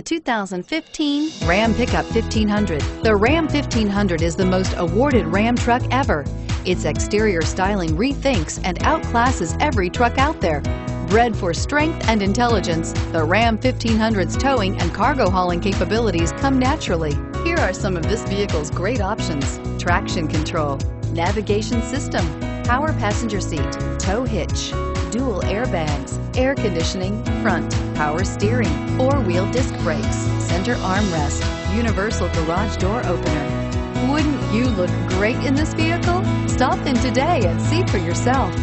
The 2015 Ram Pickup 1500. The Ram 1500 is the most awarded Ram truck ever. Its exterior styling rethinks and outclasses every truck out there. Bred for strength and intelligence, the Ram 1500's towing and cargo hauling capabilities come naturally. Here are some of this vehicle's great options. Traction control, navigation system, power passenger seat, tow hitch, dual airbags, air conditioning, front, power steering, four-wheel disc brakes, center armrest, universal garage door opener. Wouldn't you look great in this vehicle? Stop in today and see for yourself.